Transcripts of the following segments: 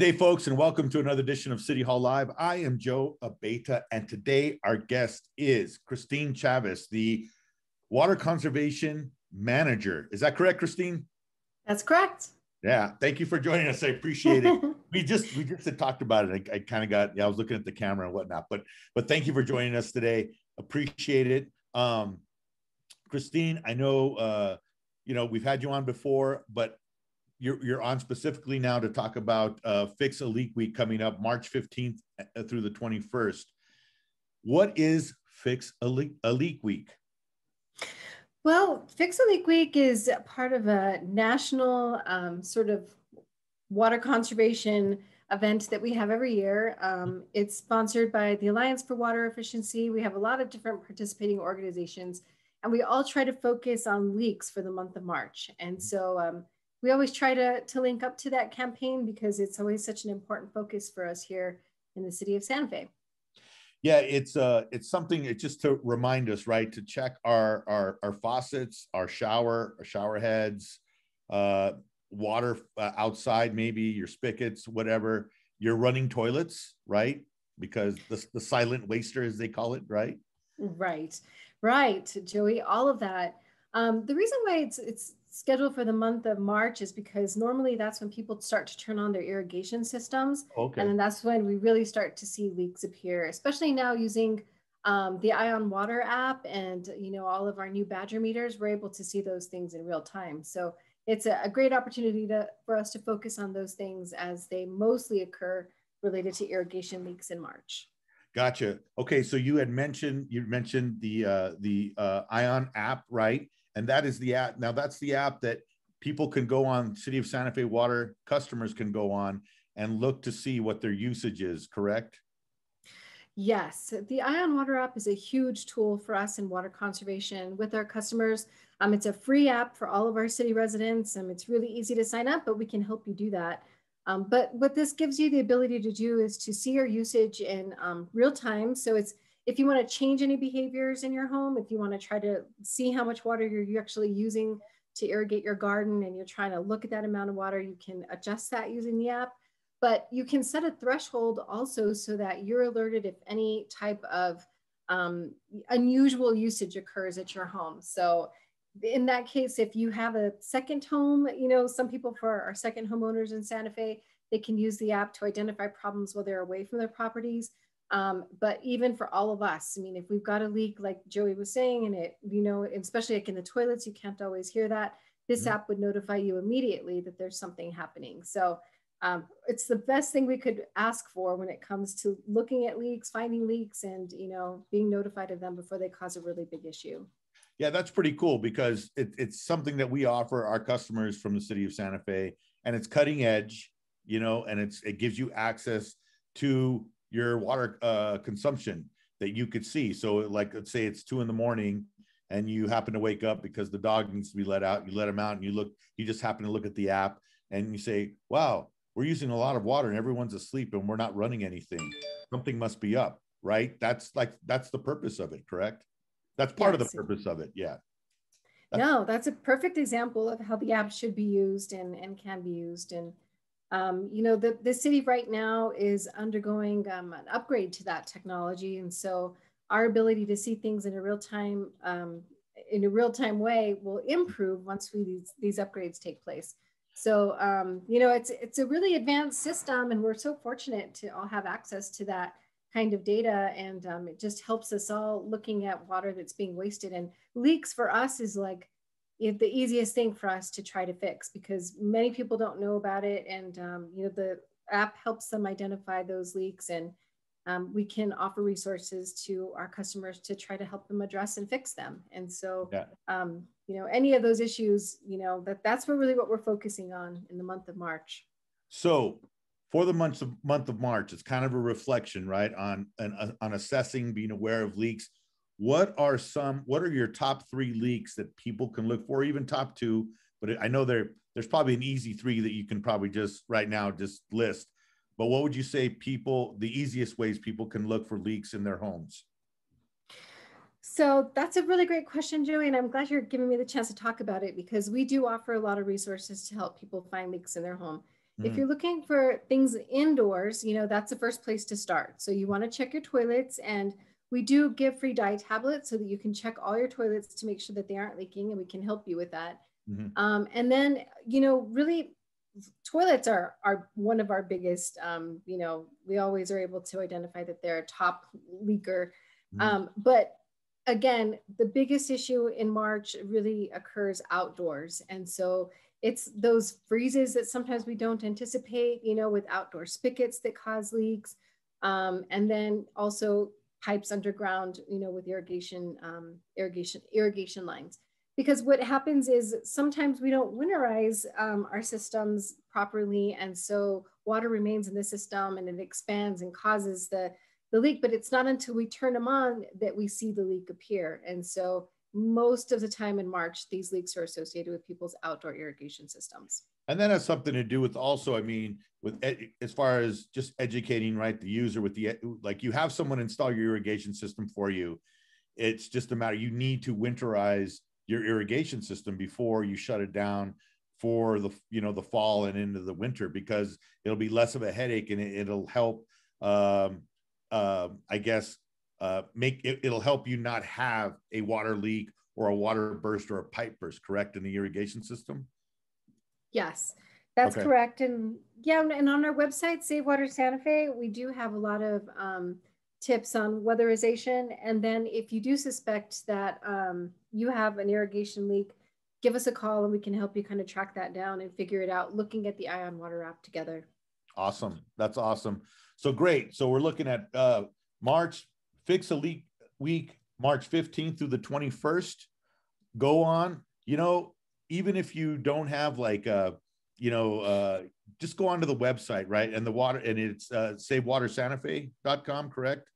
day, folks, and welcome to another edition of City Hall Live. I am Joe Abeta, and today our guest is Christine Chavez, the Water Conservation Manager. Is that correct, Christine? That's correct. Yeah, thank you for joining us. I appreciate it. we just we just had talked about it. I, I kind of got yeah, I was looking at the camera and whatnot, but but thank you for joining us today. Appreciate it. Um, Christine, I know uh, you know we've had you on before, but you're, you're on specifically now to talk about uh, Fix a Leak Week coming up March 15th uh, through the 21st. What is Fix a Leak, a leak Week? Well, Fix a Leak Week is part of a national um, sort of water conservation event that we have every year. Um, it's sponsored by the Alliance for Water Efficiency. We have a lot of different participating organizations, and we all try to focus on leaks for the month of March. And so um, we always try to, to link up to that campaign because it's always such an important focus for us here in the city of Santa Fe. Yeah, it's uh it's something it's just to remind us, right, to check our our our faucets, our shower, our shower heads, uh water uh, outside maybe your spigots, whatever, your running toilets, right? Because the the silent waster as they call it, right? Right. Right, Joey, all of that. Um, the reason why it's it's scheduled for the month of March is because normally that's when people start to turn on their irrigation systems. Okay. And then that's when we really start to see leaks appear, especially now using um, the EyeOnWater app and you know all of our new Badger meters. We're able to see those things in real time. So it's a, a great opportunity to, for us to focus on those things as they mostly occur related to irrigation leaks in March. Gotcha. Okay, so you had mentioned you mentioned the uh, the uh, Ion app, right? And that is the app. Now that's the app that people can go on. City of Santa Fe Water customers can go on and look to see what their usage is. Correct? Yes, the EyeOnWater app is a huge tool for us in water conservation with our customers. Um, it's a free app for all of our city residents. and it's really easy to sign up, but we can help you do that. Um, but what this gives you the ability to do is to see your usage in um, real time. So it's if you want to change any behaviors in your home, if you want to try to see how much water you're actually using to irrigate your garden and you're trying to look at that amount of water, you can adjust that using the app. But you can set a threshold also so that you're alerted if any type of um, unusual usage occurs at your home. So in that case, if you have a second home, you know, some people for our second homeowners in Santa Fe, they can use the app to identify problems while they're away from their properties. Um, but even for all of us, I mean, if we've got a leak, like Joey was saying, and it, you know, especially like in the toilets, you can't always hear that. This mm-hmm. app would notify you immediately that there's something happening. So um, it's the best thing we could ask for when it comes to looking at leaks, finding leaks, and you know, being notified of them before they cause a really big issue. Yeah, that's pretty cool because it, it's something that we offer our customers from the city of Santa Fe, and it's cutting edge, you know, and it's it gives you access to your water uh, consumption that you could see. So, like, let's say it's two in the morning and you happen to wake up because the dog needs to be let out. You let him out and you look, you just happen to look at the app and you say, wow, we're using a lot of water and everyone's asleep and we're not running anything. Something must be up, right? That's like, that's the purpose of it, correct? That's part yes. of the purpose of it. Yeah. That's- no, that's a perfect example of how the app should be used and, and can be used. And um, you know, the, the city right now is undergoing um, an upgrade to that technology. And so our ability to see things in a real time, um, in a real time way will improve once we, these, these upgrades take place. So, um, you know, it's, it's a really advanced system and we're so fortunate to all have access to that kind of data. And um, it just helps us all looking at water that's being wasted and leaks for us is like, the easiest thing for us to try to fix because many people don't know about it and um, you know the app helps them identify those leaks and um, we can offer resources to our customers to try to help them address and fix them and so yeah. um, you know any of those issues you know that that's what really what we're focusing on in the month of march so for the month of month of march it's kind of a reflection right on on assessing being aware of leaks what are some what are your top three leaks that people can look for even top two but i know there there's probably an easy three that you can probably just right now just list but what would you say people the easiest ways people can look for leaks in their homes so that's a really great question, Joey, and I'm glad you're giving me the chance to talk about it because we do offer a lot of resources to help people find leaks in their home. Mm. If you're looking for things indoors, you know, that's the first place to start. So you want to check your toilets and we do give free dye tablets so that you can check all your toilets to make sure that they aren't leaking and we can help you with that. Mm-hmm. Um, and then, you know, really toilets are, are one of our biggest, um, you know, we always are able to identify that they're a top leaker. Mm-hmm. Um, but again, the biggest issue in March really occurs outdoors. And so it's those freezes that sometimes we don't anticipate, you know, with outdoor spigots that cause leaks. Um, and then also pipes underground, you know, with irrigation, um, irrigation, irrigation lines. Because what happens is sometimes we don't winterize um, our systems properly, and so water remains in the system and it expands and causes the the leak. But it's not until we turn them on that we see the leak appear. And so most of the time in March, these leaks are associated with people's outdoor irrigation systems. And that has something to do with also, I mean, with as far as just educating, right, the user with the like you have someone install your irrigation system for you. It's just a matter you need to winterize your irrigation system before you shut it down for the you know the fall and into the winter because it'll be less of a headache and it, will help um, uh, I guess uh, make it, it'll help you not have a water leak or a water burst or a pipe burst correct in the irrigation system Yes, that's okay. correct. And yeah, and on our website, Save Water Santa Fe, we do have a lot of um, tips on weatherization. And then if you do suspect that um, you have an irrigation leak, give us a call and we can help you kind of track that down and figure it out looking at the EyeOnWater app together. Awesome. That's awesome. So great. So we're looking at uh, March, fix a leak week, March 15th through the 21st. Go on. You know, even if you don't have like uh you know uh just go onto the website right? And the water and it's uh savewatersantafe.com correct?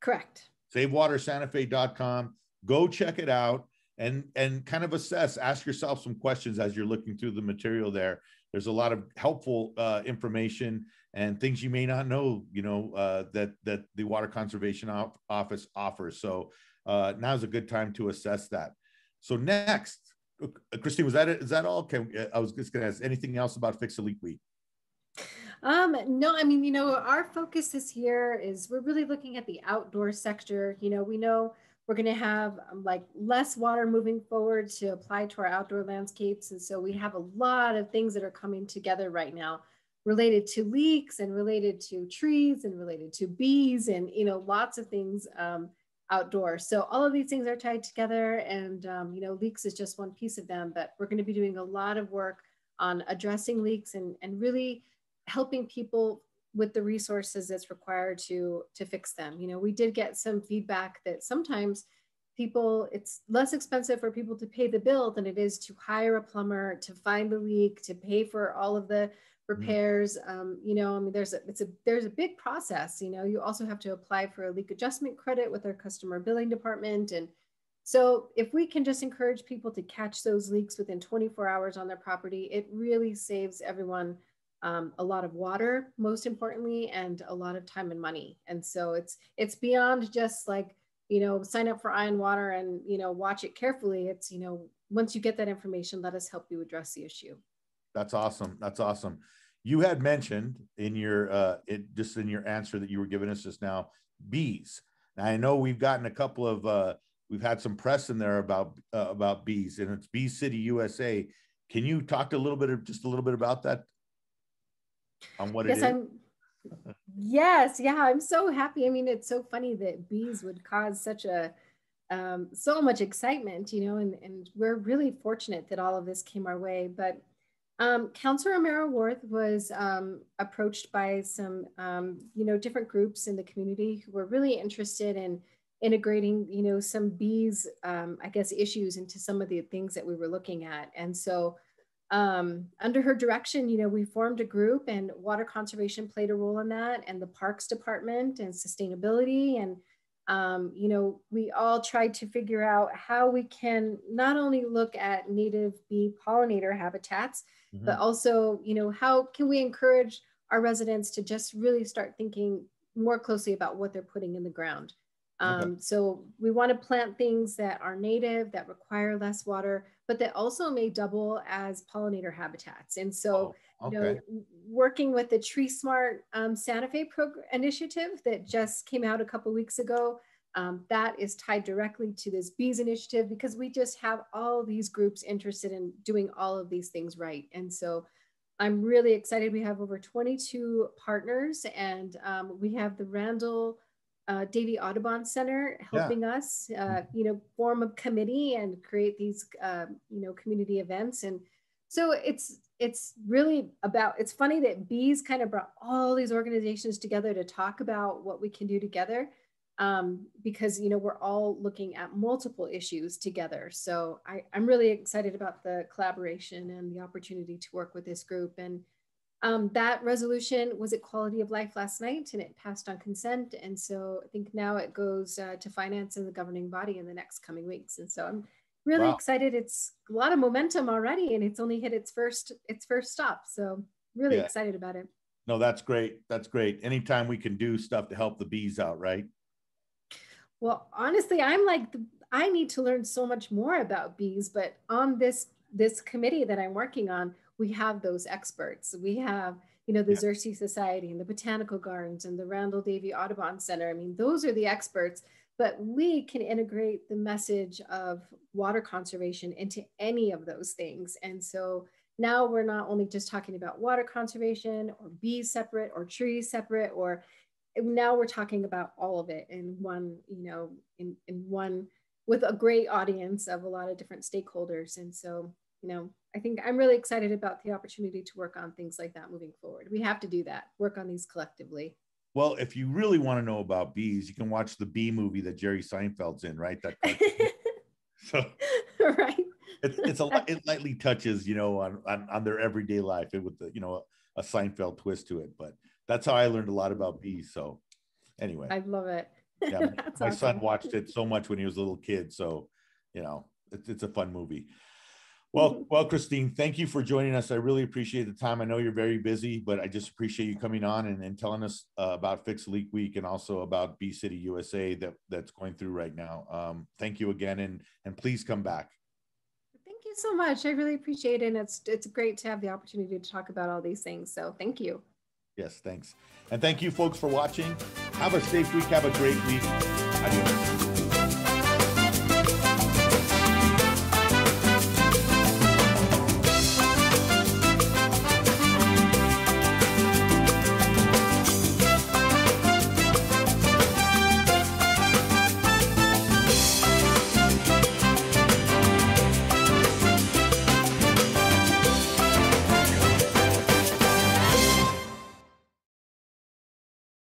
Correct. savewatersantafe.com go check it out and and kind of assess ask yourself some questions as you're looking through the material there. There's a lot of helpful uh, information and things you may not know you know uh, that that the water conservation office offers. So uh, now's a good time to assess that. So next Christine, was that? Is that all? Uh, I was just going to ask anything else about Fix Leak Week. Um, no, I mean, you know, our focus this year is we're really looking at the outdoor sector. You know, we know we're going to have um, like less water moving forward to apply to our outdoor landscapes. And so we have a lot of things that are coming together right now related to leaks and related to trees and related to bees and, you know, lots of things um, outdoors. So all of these things are tied together and, um, you know, leaks is just one piece of them, but we're going to be doing a lot of work on addressing leaks and, and really helping people with the resources that's required to, to fix them. You know, we did get some feedback that sometimes people, it's less expensive for people to pay the bill than it is to hire a plumber, to find the leak, to pay for all of the. Repairs um, you know i mean there's a it's a there's a big process you know you also have to apply for a leak adjustment credit with our customer billing department and so if we can just encourage people to catch those leaks within 24 hours on their property it really saves everyone um, a lot of water most importantly and a lot of time and money and so it's it's beyond just like you know sign up for EyeOnWater and you know watch it carefully. It's you know once you get that information let us help you address the issue that's awesome. That's awesome. You had mentioned in your uh, it just in your answer that you were giving us just now bees. Now I know we've gotten a couple of uh, we've had some press in there about uh, about bees, and it's Bee City USA. Can you talk a little bit of just a little bit about that on what yes, it is? I'm, yes, yeah, I'm so happy. I mean, it's so funny that bees would cause such a um, so much excitement, you know, and, and we're really fortunate that all of this came our way. But um, Councillor Romero-Wirth was um, approached by some, um, you know, different groups in the community who were really interested in integrating, you know, some bees, um, I guess, issues into some of the things that we were looking at. And so um, under her direction, you know, we formed a group and water conservation played a role in that and the parks department and sustainability and um, you know, we all tried to figure out how we can not only look at native bee pollinator habitats, mm-hmm. but also, you know, how can we encourage our residents to just really start thinking more closely about what they're putting in the ground. Um, okay. So we want to plant things that are native, that require less water, but that also may double as pollinator habitats. And so, oh, okay. you know, working with the Tree Smart um, Santa Fe program initiative that just came out a couple weeks ago, um, that is tied directly to this bees initiative because we just have all these groups interested in doing all of these things right. And so I'm really excited. We have over 22 partners and um, we have the Randall uh, Davey Audubon Center helping yeah. us, uh, mm-hmm. you know, form a committee and create these, uh, you know, community events. And so it's, it's really about, it's funny that bees kind of brought all these organizations together to talk about what we can do together um, because you know we're all looking at multiple issues together. So I, I'm really excited about the collaboration and the opportunity to work with this group. And um, that resolution was at quality of life last night, and it passed on consent. And so I think now it goes uh, to finance and the governing body in the next coming weeks. And so I'm really wow. excited. It's a lot of momentum already, and it's only hit its first its first stop. So really yeah. excited about it. No, that's great. That's great. Anytime we can do stuff to help the bees out, right? Well, honestly, I'm like, I need to learn so much more about bees, but on this this committee that I'm working on, we have those experts. We have, you know, the yeah. Xerces Society and the Botanical Gardens and the Randall Davey Audubon Center. I mean, those are the experts, but we can integrate the message of water conservation into any of those things. And so now we're not only just talking about water conservation or bees separate or trees separate or now we're talking about all of it in one, you know, in, in one with a great audience of a lot of different stakeholders. And so, you know, I think I'm really excited about the opportunity to work on things like that moving forward. We have to do that, work on these collectively. Well, if you really want to know about bees, you can watch the bee movie that Jerry Seinfeld's in, right? That so right. It's, it's a it lightly touches, you know, on, on, on their everyday life with the, you know, a, a Seinfeld twist to it. But that's how I learned a lot about bees. So anyway, I love it. Yeah, my awesome. son watched it so much when he was a little kid. So, you know, it's, it's a fun movie. Well, well, Christine, thank you for joining us. I really appreciate the time. I know you're very busy, but I just appreciate you coming on and, and telling us uh, about Fix Leak Week and also about Bee City USA that that's going through right now. Um, thank you again, and and please come back. Thank you so much. I really appreciate it. And it's it's great to have the opportunity to talk about all these things. So thank you. Yes, thanks. And thank you folks for watching. Have a safe week. Have a great week. Adios.